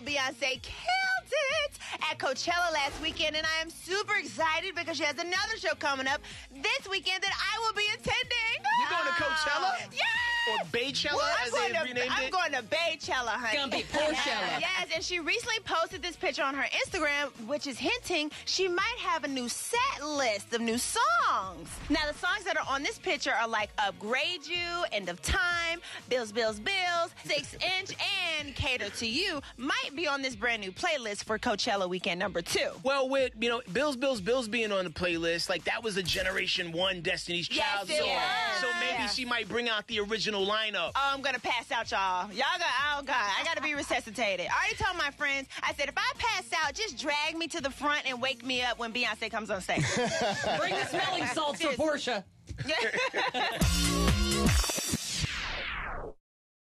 know Beyonce killed it at Coachella last weekend, and I am super excited because she has another show coming up this weekend that I will be attending. You going to Coachella? Yes! Or Beychella, Well, as I'm they going renamed to, I'm it? going to Beychella, honey. Gonna be Porchella. yes, and she recently posted this picture on her Instagram, which is hinting she might have a new set list of new songs. Now, the songs that are on this picture are like Upgrade You, End of Time, Bills, Bills, Bills, Six Inch, and Cater to You might be on this brand new playlist for Coachella weekend number two. Well, with you know, Bills, Bills, Bills being on the playlist, like that was a Generation One Destiny's Child it song. was. So maybe Yeah. she might bring out the original lineup. Oh, I'm gonna pass out, y'all. Y'all got, oh God, I gotta be resuscitated. I already told my friends, I said, if I pass out, just drag me to the front and wake me up when Beyonce comes on stage. Bring the smelling salts for Porsha. Yeah.